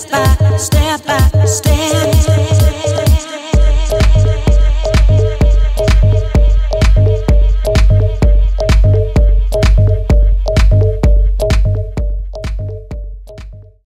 step by step